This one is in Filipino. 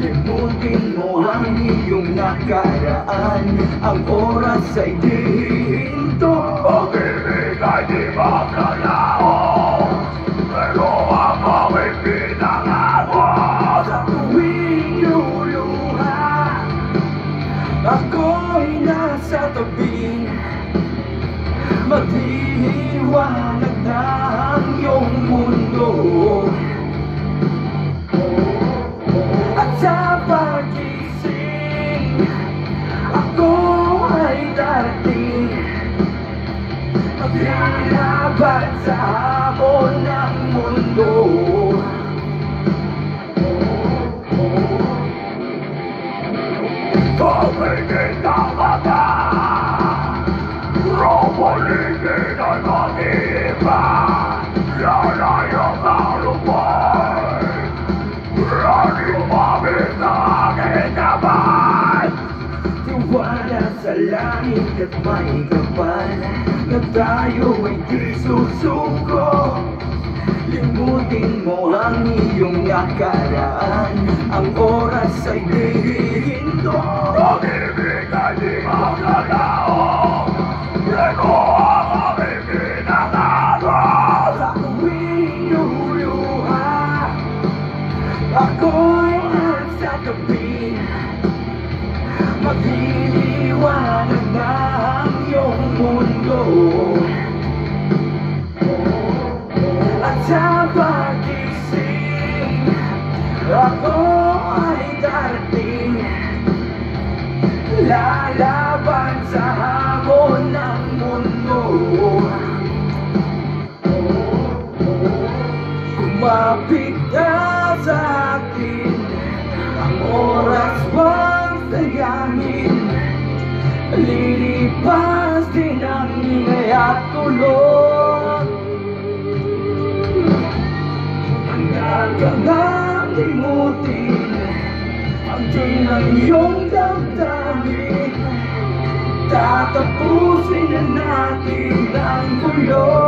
Limutin mo ang iyong nakaraan. Ang oras ay di hihinto. Pag-ibig ay di magkalaho Pero ang aming pinangako Sa tuwing luluha Ako'y nasa tabi. Magliliwanag na sa pagising Ako ay darating. Maglalaban sa hamon ng mundo. Tumingin na mata Romuligin ay mag-iiba Tiwala sa langit at may kapal Na tayo ay susuko Limutin mo ang iyong nakaraan. Ang oras ay di hihinto Pag-ibig ay di magkatao Ito ang aming pinangako Sa tuwing luluha Ako'y nasa tabi Ako ay darating Lalaban sa hamon ng mundo. Kumapit ka sa akin Ang oras bang sayangin Lilipas din ang ingay at tulog Hanggang ka nang limutin Ang tiyan ng iyong damdamin. Tatapusin na natin ang gulo